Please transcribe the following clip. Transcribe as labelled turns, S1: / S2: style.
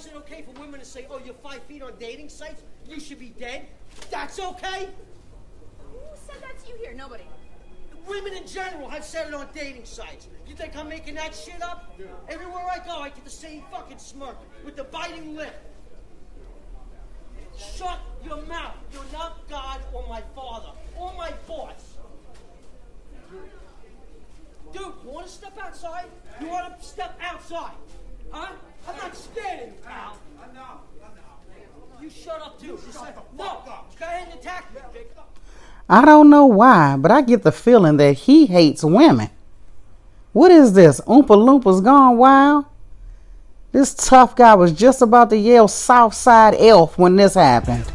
S1: is it okay for women to say, oh, you're five feet on dating sites? You should be dead? That's okay?
S2: Who said that to you here? Nobody.
S1: Women in general have said it on dating sites. You think I'm making that shit up? Everywhere I go, I get the same fucking smirk with the biting lip. Shut your mouth. You're not God or my father or my boss. Dude, you want to step outside? You want to step outside? Huh? I'm not scared of you, pal. Shut up, too. No. Go ahead and attack me, Jacob.
S3: I don't know why, but I get the feeling that he hates women. What is this? Oompa Loompas gone wild? This tough guy was just about to yell Southside Elf when this happened.